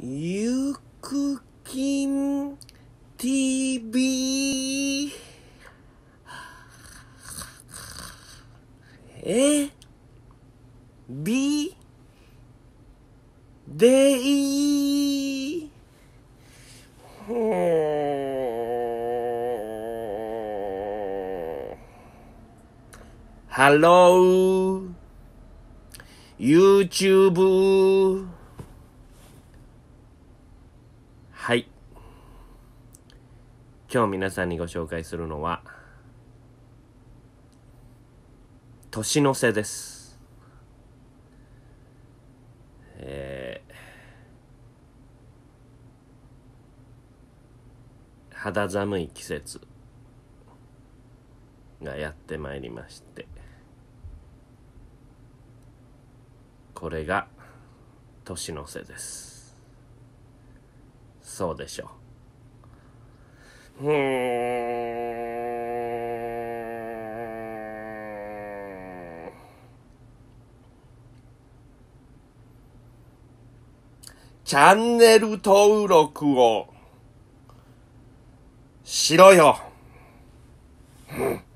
ゆくきん TV え？B でい。いハロー YouTube はい。今日皆さんにご紹介するのは年の瀬です。えー肌寒い季節がやってまいりましてこれが年の瀬です。そうでしょううーんチャンネル登録をしろよ。うん